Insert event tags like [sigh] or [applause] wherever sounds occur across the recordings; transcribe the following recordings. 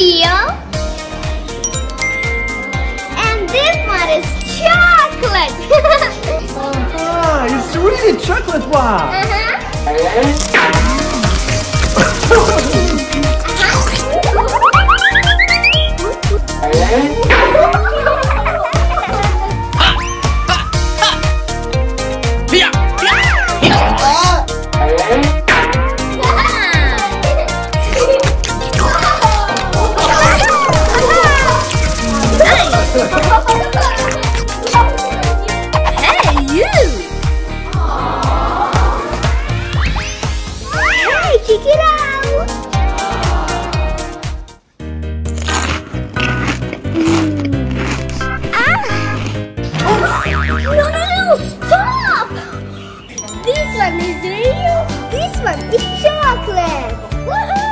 real. And this one is chocolate. Ah, it's really chocolate one! uh-huh. Hey, [laughs] No, no, no! Stop! This one is real. This one is chocolate. Woohoo!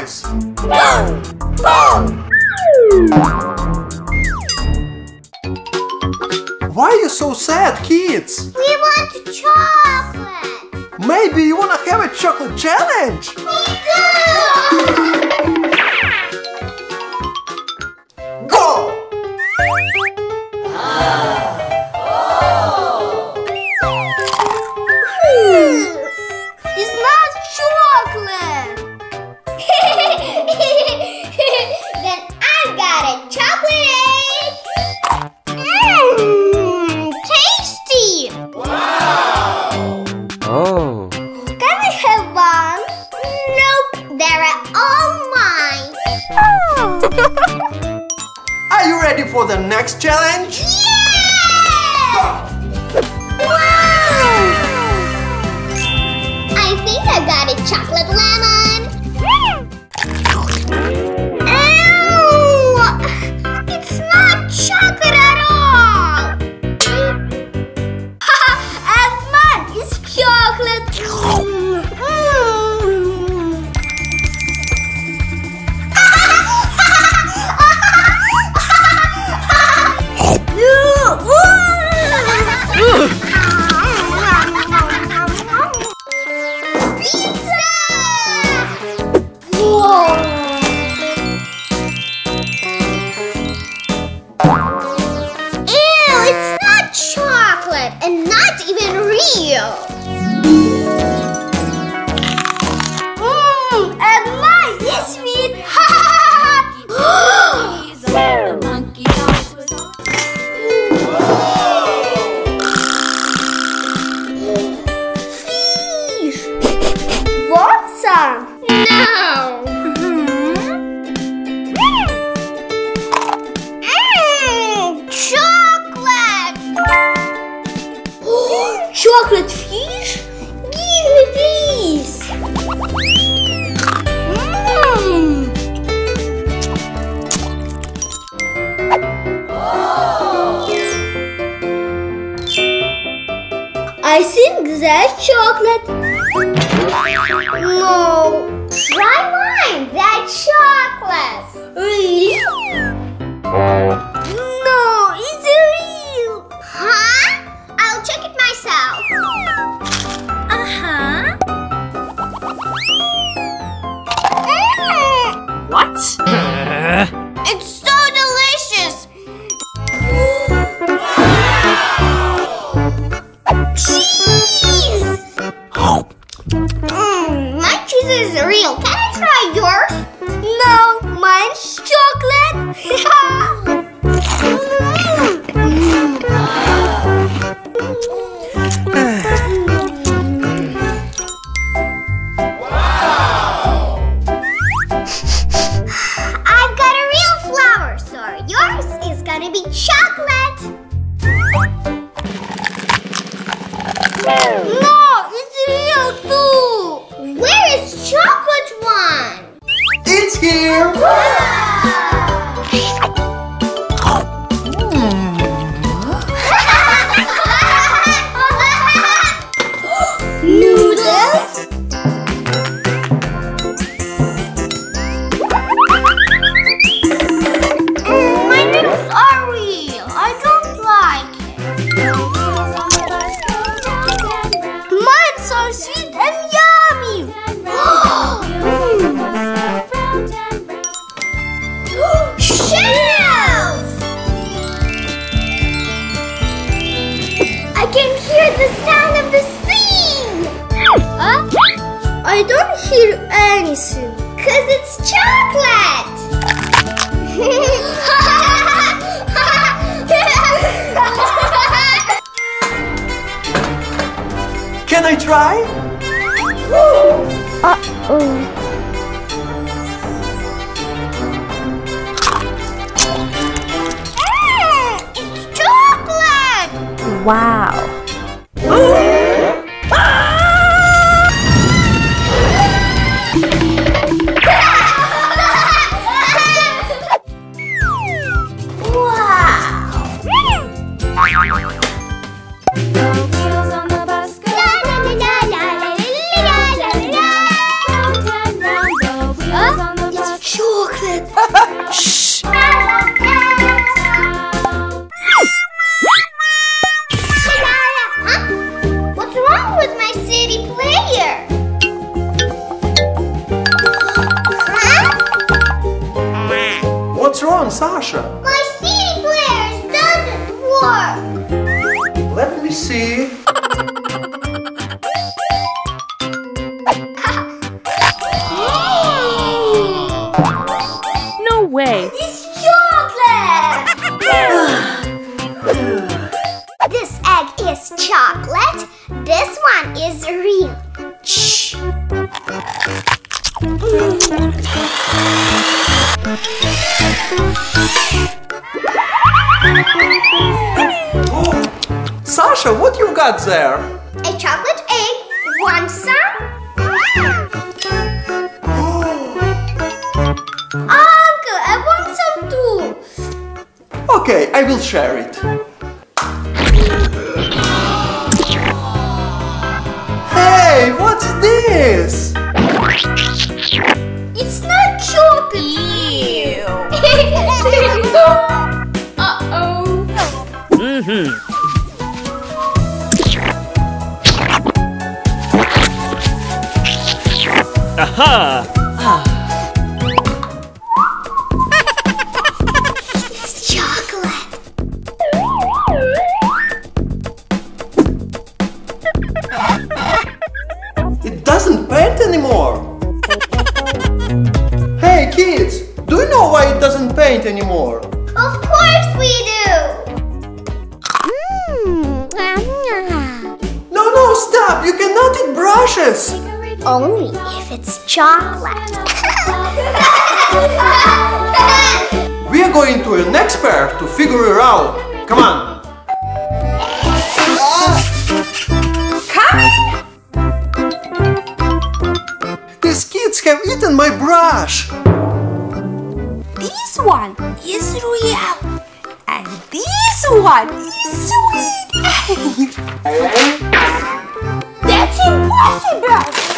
Noise? Why are you so sad, kids? We want chocolate! Maybe you wanna have a chocolate challenge? We do! Go! Ah. ready for the next challenge? Yeah! Wow! I think I got a chocolate lab. that's even real? chocolate. No. Try Mm, my cheese is real. Can I try yours? No, mine's chocolate. wow! I've got a real flower, so yours is gonna be chocolate. Mm. hear anything. Cause it's chocolate! Can I try? Uh-oh. Wow. Ooh. on, Sasha? My CD player doesn't work. Let me see. Got there? A chocolate egg. Want some? [gasps] Uncle, I want some too. Okay, I will share it. Hey, what's this? Aha! It's chocolate. It doesn't paint anymore. Hey kids, do you know why it doesn't paint anymore? Of course we do. Mm, no, no, stop! You cannot eat brushes! Only if it's chocolate. [laughs] We are going to an expert to figure it out. Come on. Come. These kids have eaten my brush. This one is real. And this one is sweet. [laughs] That's impossible.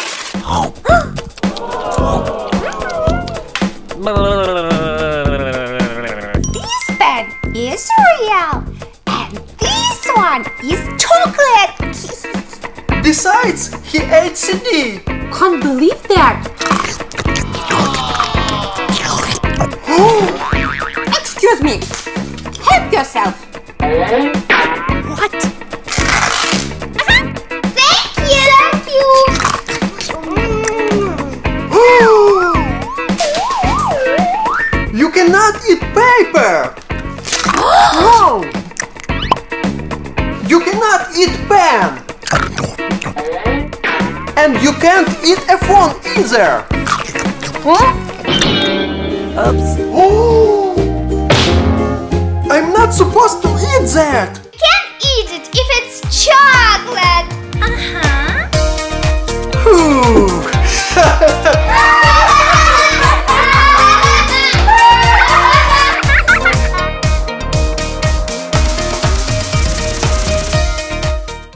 This pen is real. And this one is chocolate. [laughs] Besides, he ate CD. Can't believe that. [gasps] Excuse me. phone in there! Huh? Oops. Oh! I'm not supposed to eat that! Can't eat it if it's chocolate! Uh-huh. [laughs]